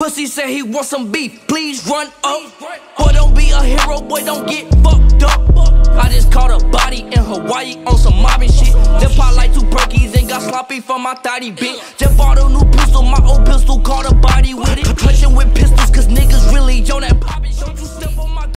Pussy said he wants some beef, please run up. Boy, don't be a hero, boy, don't get fucked up. I just caught a body in Hawaii on some mobbing shit. Just pop like two perkies and got sloppy for my thotty, bitch. Just bought a new pistol, my old pistol caught a body with it. Clutching with pistols, cause niggas.